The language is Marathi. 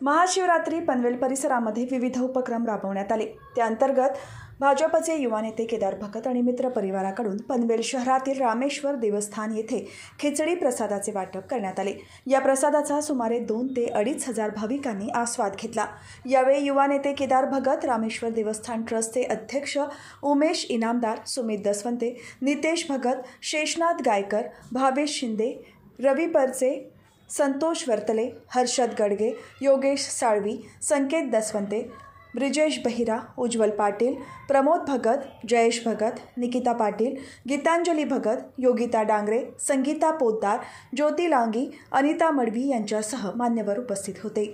महाशिवरात्री पनवेल परिसरामध्ये विविध उपक्रम राबवण्यात आले. त्या अंतर्गत भाजपचे युवा नेते केदार भगत आणि मित्र परिवाराकडून पनवेल शहरातील रामेश्वर देवस्थान येथे खिचडी प्रसादाचे वाटप करण्यात आले. या प्रसादाचा सुमारे दोन ते अडीच हजार भाविकांनी आस्वाद घेतला. यावेळी युवा नेते केदार भगत रामेश्वर देवस्थान ट्रस्टचे अध्यक्ष उमेश इनामदार सुमित दसवंते नितेश भगत शेषनाथ गायकर भावेश शिंदे रवी परचे संतोष वर्तले हर्षद गडगे योगेश साळवी संकेत दसवंते ब्रिजेश बहिरा उज्ज्वल पाटील प्रमोद भगत जयेश भगत निकिता पाटील गीतांजली भगत योगिता डांगरे संगीता पोद्दार ज्योती लांगी अनिता मडवी यांच्यासह मान्यवर उपस्थित होते.